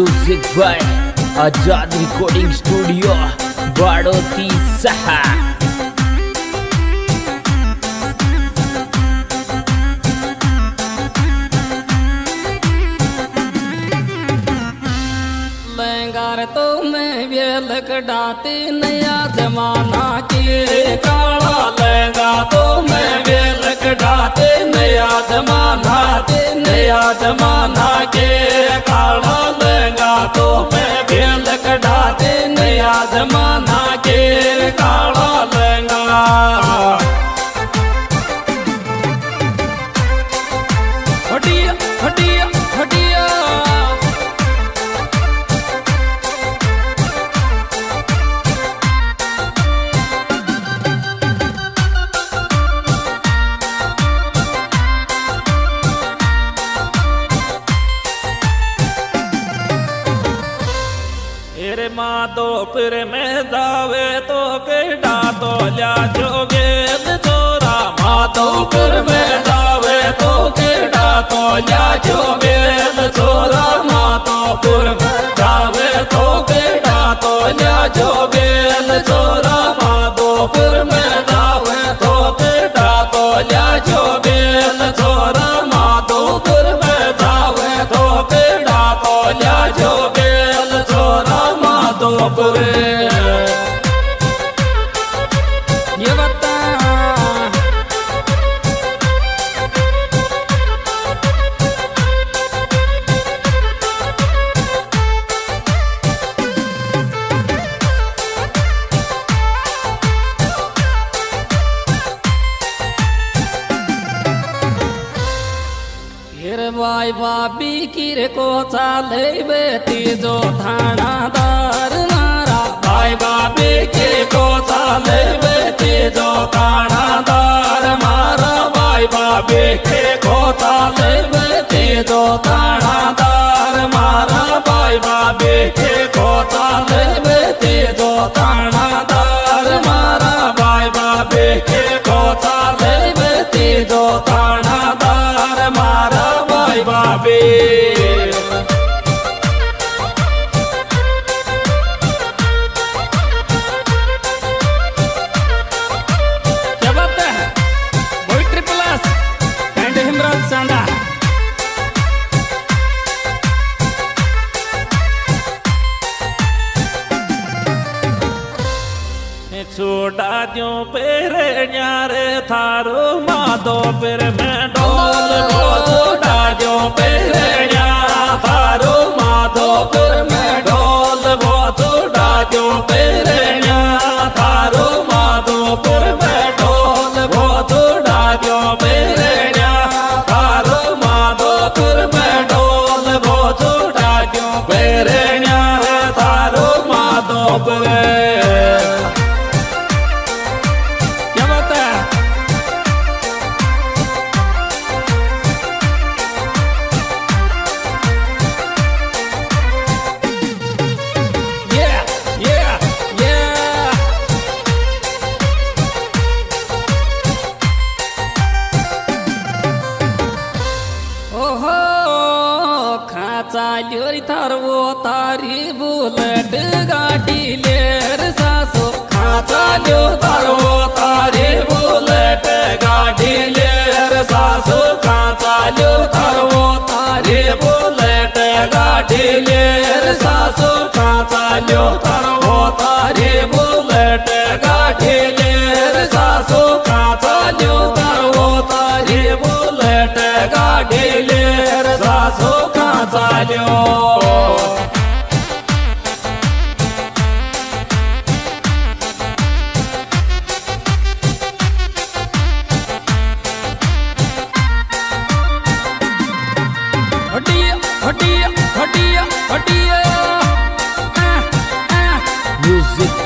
Music by Azad recording studio Badoti सहा लहंगार तो मैं वेल कटाते नया जमाना के काला लहंगा तो मैं नया जमाना दे, नया जमाना के काला लहंगा तो मैं वेल कटाते नया जमाना के काला लहंगा। हटिया हटिया। रे तो फिर मैं दावे तो केडा तो लिया जोगे तोरा माँ तो फिर मैं दावे तो केडा तो लिया जोगे तोरा माँ तो फिर में दावे तो केडा तो लिया जोगे छोरा भाई भाभी किर को चाले बेती जो थानादार मारा भाई बाबे के को चाले बेटी जो तानादार मारा भाई बाबे के को चाले बेटी जो तानादार मारा भाई बाबे tharu ma dobre ma जो तारो तारे बुलेट गाडी लेर सासू जो तारो तारे बोलत गाडी लेर सासू जो तारो तारे बोलत गाडी लेर सासू जो तारो तारे बोलत गाडी लेर सासू जो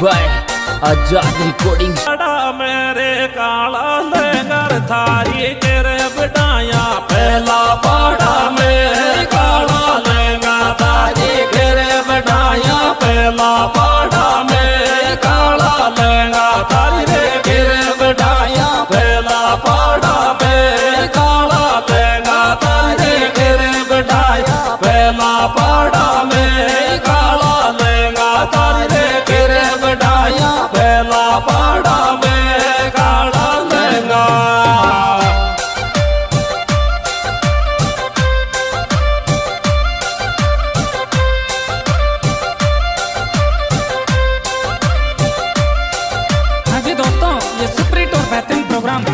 बाय आज़ाद रिकॉर्डिंग मेरे काला लेकर थारी तेरे बिटाया पहला पाड़ा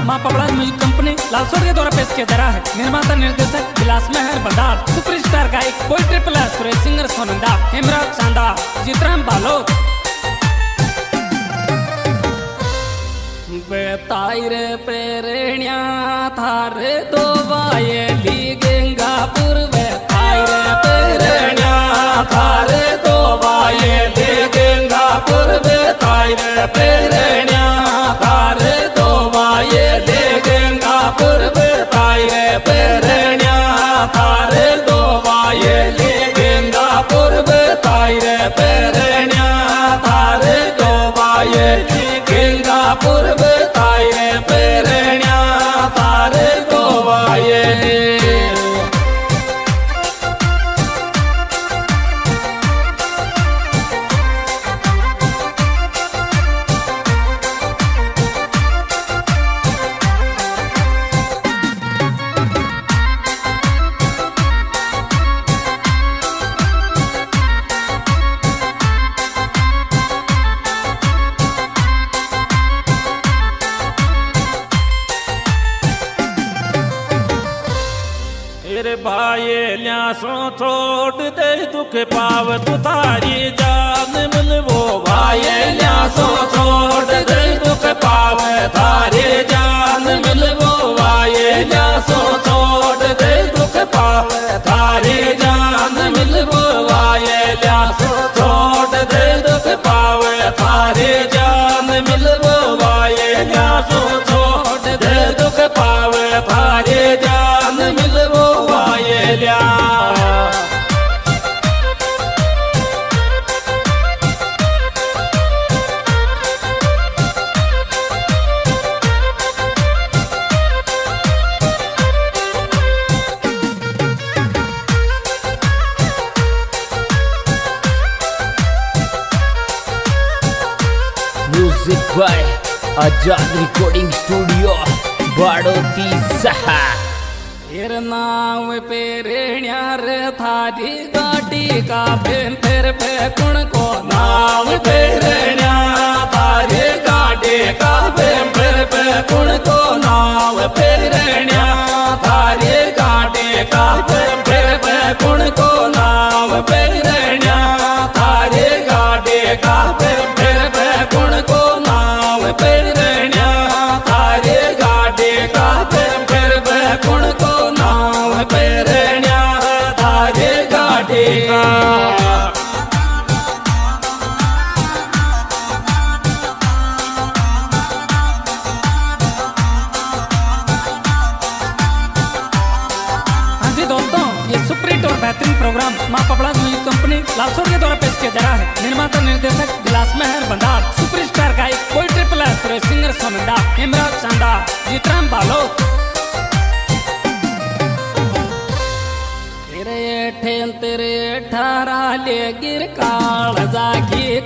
पबड़ा म्यूज़िक कंपनी। लालसोर के द्वारा पेश किया जा रहा है। निर्माता, निर्देशक विलास मेहर बंडार सुपरस्टार गायक कोई triple S Suresh singer, Sonanda. Hemraj Chanda Jeetram Balod. बेताई प्रेरण्या थारे दो वाये गंगापुर बेताई रे प्रेरण्या थारे दो वाये गंगापुर बेताई रे प्रेरण्या रे प्रेरण्या तेरे भाई, न्यासों छोड़ दे दुख पाव। तू तारी जान मिलवो भाई, न्यासों छोड़ दे दुख पाव। तारी जान मिलवो भाई, न्यासों छोड़ music by Azad recording studio Badoti सहा फिर नाव पे रेण्या रे थारी गाड़ी का फिर पे कुण को? नाव पे रेण्या थारी गाड़ी का फिर पे कुण को? नाव पे रेण्या थारी गाड़ी का फिर पे कुण को? नाव पे प्रोग्राम माँ पपड़ा म्यूज़िक कंपनी लालसोर के द्वारा पेश किया जा रहा है। निर्माता, निर्देशक विलास मेहर बंदार सुपर स्टार गायक कोई triple S singer Sonanda Hemraj Chanda, Jeetram बालो। तेरे ठेन तेरे ठारा ले गिर काल, जागी